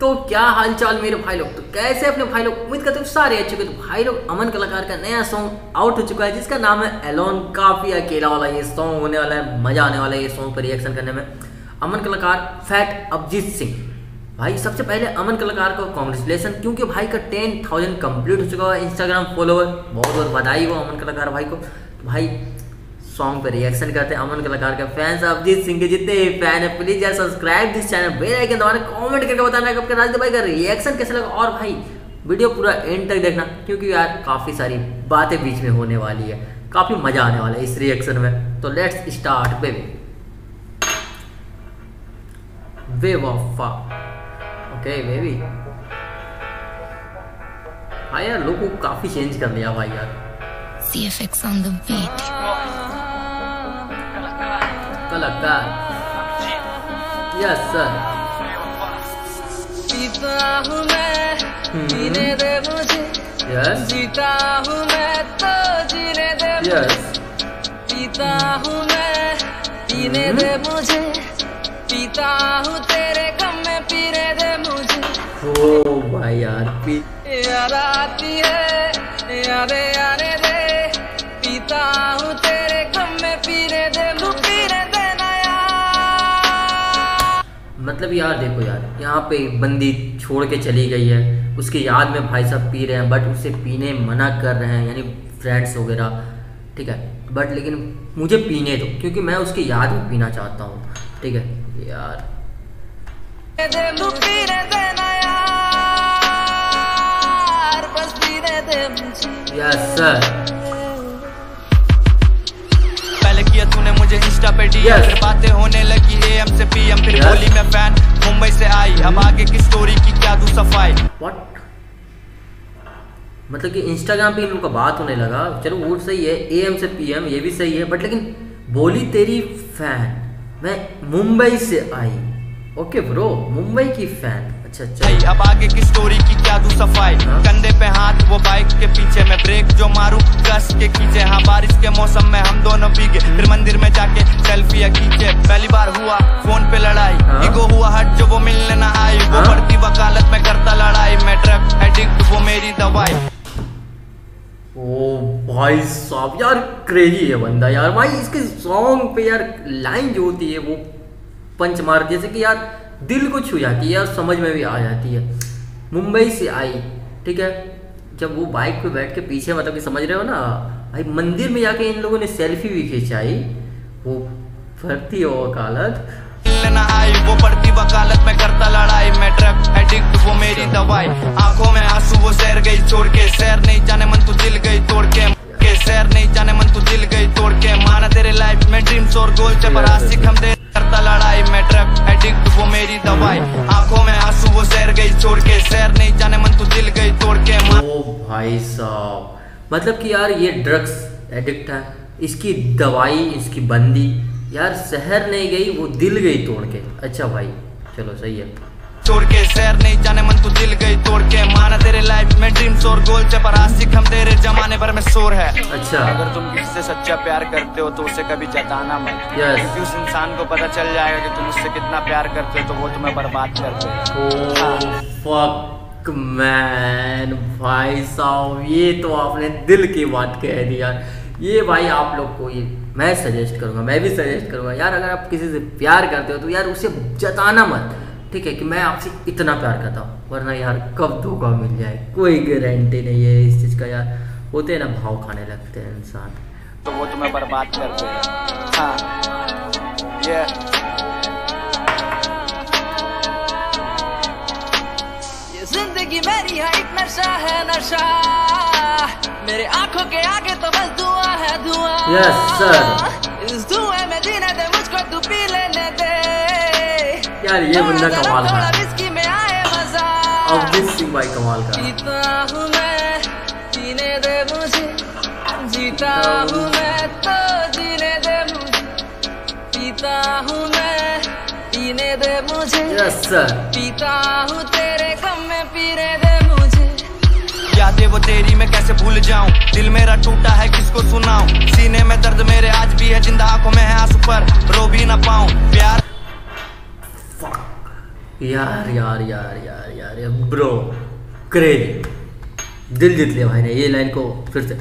तो क्या हालचाल मेरे भाई लोग? तो कैसे अपने भाई लोग? उम्मीद करते हो सारे अच्छे तो भाई लोग, अमन कलाकार का नया सॉन्ग आउट हो चुका है, जिसका नाम है एलोन काफ़ी अकेला वाला ये सॉन्ग होने वाला है, मज़ा आने वाला है ये सॉन्ग पर रिएक्शन करने में। अमन कलाकार फैट अभिजीत सिंह भाई, सबसे पहले अमन कलाकार को कॉन्ग्रेचुलेसन क्योंकि भाई का टेन थाउज़ेंड कंप्लीट हो चुका है इंस्टाग्राम फॉलोवर बहुत बहुत बधाई हो अमन कलाकार भाई को। भाई सॉन्ग पे रिएक्शन करते हैं। अमन कलाकार का फैंस अभिजीत सिंह के जितने भी फ़ैन है प्लीज़ यार subscribe this channel bell icon दबाना कमेंट करके बताना कि आपके राजदीप भाई का रिएक्शन कैसा लगा। और भाई वीडियो पूरा एंड तक देखना, क्योंकि यार काफ़ी सारी बातें बीच में होने वाली है। काफ़ी मज़ा आने वाला है इस रिएक्शन में। तो लेट्स स्टार्ट बेबी वे वफा ओके बेबी हाँ यार लोग को काफ़ी चेंज कर लिया भाई यार। CFX on the beat. कलाकार यस सर जीता हूँ मैं जीने दे मुझे। यस जीता हूँ मैं तो जीने दे यस जीता हूँ मैं पीने दे मुझे। पीता हूँ तेरे गम में पीने दे मुझे। ओ भाई यार पी याद आती है यादें आने दे। पीता हूँ मतलब यार देखो यार यहाँ पे बंदी छोड़ के चली गई है। उसकी याद में भाई साहब पी रहे हैं बट उसे पीने मना कर रहे हैं यानी फ्रेंड्स वगैरह ठीक है? बट लेकिन मुझे पीने दो क्योंकि मैं उसकी याद में पीना चाहता हूँ ठीक है? यार। Yes sir Yes. फिर बातें होने लगी एएम से पीएम फिर Yes. बोली मैं फ़ैन मुंबई से आई। अब आगे की स्टोरी की क्या दूँ सफ़ाई मतलब कि इंस्टाग्राम पे इन लोगों का बात होने लगा। चलो वो सही है एएम से पीएम ये भी सही है बट लेकिन बोली तेरी फ़ैन मैं मुंबई से आई। ओके ब्रो मुंबई की फ़ैन अच्छा अच्छा। अब आगे की स्टोरी की क्या दूँ सफ़ाई। हाँ। कंधे पे हाथ वो बाइक के पीछे मैं ब्रेक जो मारू कस के खींचे हाँ बारिश के मौसम में हम दोनों भीगे। फिर मंदिर में जाके सेल्फी खींचे। पहली बार हुआ फ़ोन पे लड़ाई। हाँ। ईगो हुआ हट जो वो मिलने ना आई वो हाँ। बढ़ती वकालत में करता लड़ाई। मैं ड्रग एडिक्ट वो मेरी दवाई। ओ भाई साहब यार क्रेजी है बंदा यार। भाई इसके सॉन्ग पे यार लाइन जो होती है वो पंच मार जैसे कि यार दिल को छू जाती है यार समझ में भी आ जाती है। मुंबई से आई ठीक है? जब वो बाइक पे बैठ के पीछे मतलब कि समझ रहे हो ना भाई मंदिर में जाके इन लोगों ने सेल्फी भी खिंचाई वो भरती हो वकालत। मिलने ना आई वो वकालत में करता लड़ाई। मैं ड्रग एडिक्ट वो मेरी दवाई। आँखों में आँसू वो गई छोड़ के नहीं जाने मन तू दिल गई तोड़ के के नहीं जाने मन तू दिल गई तोड़ के माना तेरे लाइफ में ड्रीम्स और गोल पर आशिक हम दे करता लड़ाई मैं ड्रग एडिक्ट वो मेरी दवाई। आँखों में आँसू वो गई छोड़ के नहीं जाने मन तू दिल गई तोड़ के ओ भाई साहब मतलब कि यार ये ड्रग्स एडिक्ट है इसकी दवाई इसकी बंदी यार शहर नहीं गई वो दिल गई तोड़ के। अच्छा भाई चलो सही है। छोड़ के सैर नहीं जाने मन तू दिल गई तोड़ के। माना तेरे लाइफ में ड्रीम्स और गोल पर आशिक हम तेरे जमाने भर में शोर है। अच्छा। अगर तुम इससे सच्चा प्यार करते हो तो उसे कभी जताना मत। क्योंकि उस इंसान को पता चल जाएगा कि तुम उससे कितना प्यार करते हो तो वो तुम्हें बर्बाद कर फक मैन भाई साहब, ये तो आपने दिल की बात कह दी यार। ये भाई आप लोग को ये मैं सजेस्ट करूँगा, मैं भी सजेस्ट करूँगा। यार, अगर आप किसी से प्यार करते हो तो यार उसे जताना मत। ठीक है कि मैं आपसे इतना प्यार करता हूँ, वरना यार कब धोखा मिल जाए। कोई गारंटी नहीं है इस चीज़ का यार। होते हैं ना, भाव खाने लगते हैं इंसान। तो वो तुम्हें बर्बाद करते हैं। हाँ नशा है नशा। मेरे आँखों के आगे तो बस धुआँ है धुआँ। Yes, sir. इस धुएँ में जीने दे मुझको तू पी लेने दे। यार ये बंदा कमाल का है विस्की में आए मज़ा। सिंह भाई कमाल का जीता हूँ मैं जीने दे मुझे। जीता हूँ। मैं तो जीने दे मुझे। पीता हूँ मैं पीने दे मुझे। सर पीता हूँ तेरे गम में पीने दे यादें वो तेरी मैं कैसे भूल जाऊँ? दिल मेरा टूटा है किसको सुनाऊं? सीने में दर्द मेरे आज भी है ज़िंदा आँखों में है आँसू पर। रो भी ना पाऊँ। प्यार यार यार यार यार यार यार ब्रो क्रेजी दिल जीत लिया भाई ने ये लाइन को फिर से।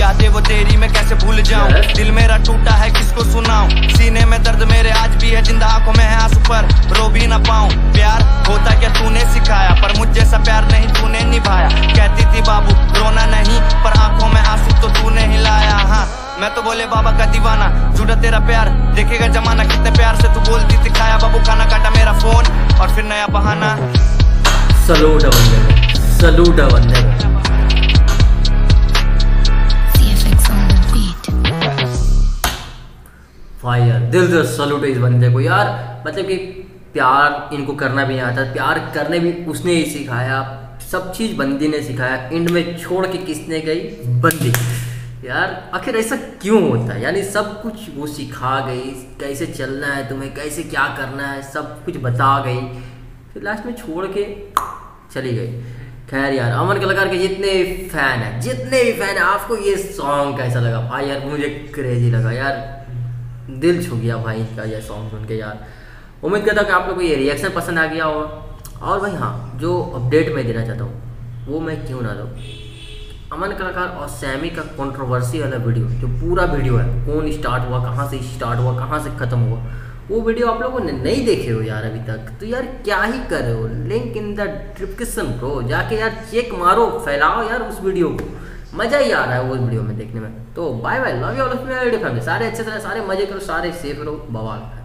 यादें वो तेरी मैं कैसे भूल जाऊँ? दिल मेरा टूटा है किसको सुनाऊं? सीने में दर्द मेरे आज भी है ज़िंदा आँखों में है आँसू पर। रो भी ना पाऊँ। होता क्या तूने सिखाया? पर मुझ जैसा प्यार नहीं तूने निभाया। कहती थी बाबू रोना नहीं पर आँखों में आँसू तो तूने ही लाया। हाँ मैं तो बोले बाबा का दीवाना झूठा तेरा प्यार। देखेगा जमाना कितने प्यार से तू बोलती थी खाया बाबू खाना काटा मेरा फ़ोन। और फिर नया बहाना। सलूट बंदे सलूट बंदे को। CFX on the beat. भाई यार दिल से सलूट है इस बंदे को। यार मतलब कि प्यार इनको करना भी नहीं आता, प्यार करने भी उसने ही सिखाया, सब चीज़ बंदी ने सिखाया एंड में छोड़ के किसने गई? बंदी। यार, आखिर ऐसा क्यों होता है? यानी सब कुछ वो सिखा गई, कैसे चलना है तुम्हें, कैसे क्या करना है, सब कुछ बता गई, फिर लास्ट में छोड़ के चली गई। खैर यार, अमन कलाकार के जितने फ़ैन हैं, जितने भी फ़ैन हैं, आपको ये सॉन्ग कैसा लगा? भाई यार, मुझे क्रेजी लगा। यार, दिल छू गया भाई का ये सॉन्ग सुन के यार। उम्मीद करता हूँ कि आप लोग को ये रिएक्शन पसंद आ गया होगा। और भाई हाँ जो अपडेट मैं देना चाहता हूँ, वो मैं क्यों ना दूँ? अमन कलाकार और सैमी का कंट्रोवर्सी वाला वीडियो जो पूरा वीडियो है, कौन स्टार्ट हुआ, कहाँ से स्टार्ट हुआ, कहाँ से ख़त्म हुआ, वो वीडियो आप लोगों ने नहीं देखे हो यार अभी तक। तो यार क्या ही कर रहे हो? Link in the description bro जाके यार चेक मारो, फैलाओ यार उस वीडियो को। मज़ा ही आ रहा है वो वीडियो में देखने में। तो bye bye love you all of family सारे अच्छे से सारे मज़े करो, सारे सेफ़ रहो, बवाल।